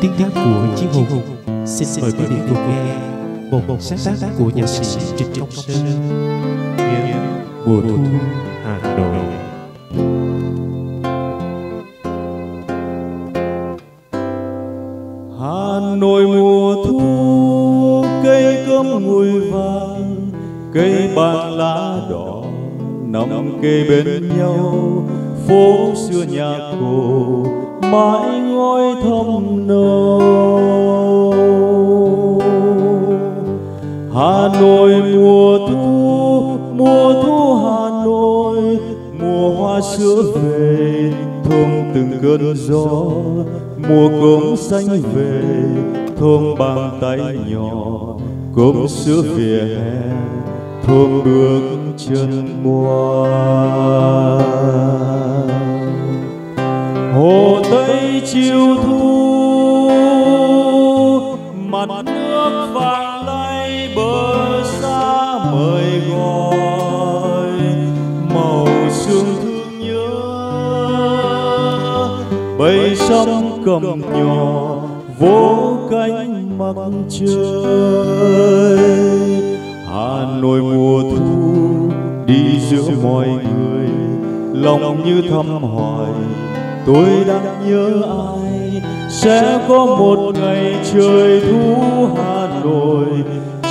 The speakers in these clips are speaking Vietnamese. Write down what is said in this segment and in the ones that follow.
tiếng hát của Chí Hùng. Xin mời quý vị cùng nghe một một sáng tác của nhạc sĩ Trịnh Công Sơn. Mùa thu Hà Nội. Hà Nội mùa thu cây cơm mùi vàng cây bạc lá đỏ nằm kề bên nhau. Phố xưa nhà cổ mãi ngôi thâm nâu. Hà Nội mùa thu mùa thu Hà Nội, mùa hoa sữa về thơm từng cơn gió. Mùa cốm xanh về thơm bàn tay nhỏ. Cốm sữa vỉa hè thơm bước chân ngoan tây chiều thu, mặt nước vàng lay bờ xa mời gọi. Màu sương thương nhớ, bầy sông cầm nhỏ vỗ cánh mặt trời. Hà Nội mùa thu đi giữa mọi người, lòng như thăm hỏi tôi đang nhớ ai? Sẽ có một ngày trời thu Hà Nội.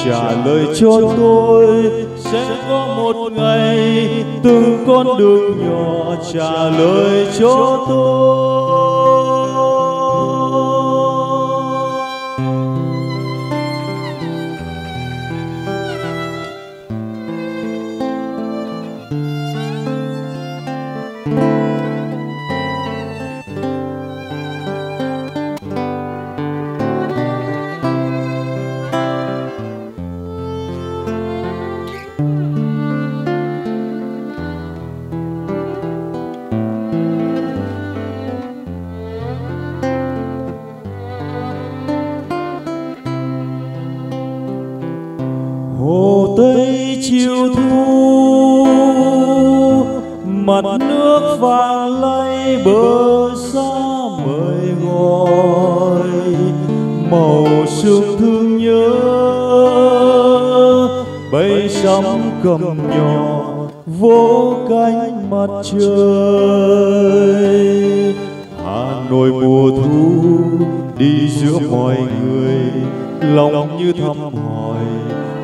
Trả lời cho tôi, sẽ có một ngày từng con đường nhỏ. Trả lời cho tôi. Chiều thu. Mặt nước vàng lay bờ xa mời gọi. Màu sương thương nhớ. Bầy sóng cầm nhỏ vỗ cánh mặt trời. Hà Nội mùa thu đi giữa mọi người, lòng như thăm hỏi,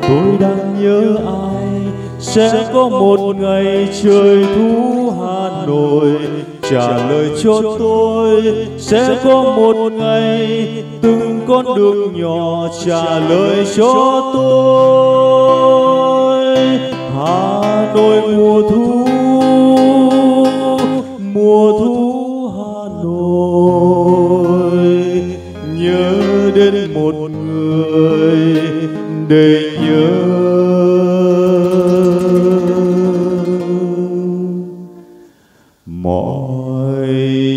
tôi đang nhớ ai? Sẽ có một ngày trời thu Hà Nội. Trả lời cho tôi sẽ có một ngày từng con đường nhỏ trả lời cho tôi. Hà Nội mùa thu mùa thu Hà Nội. Nhớ đến một người để nhớ tội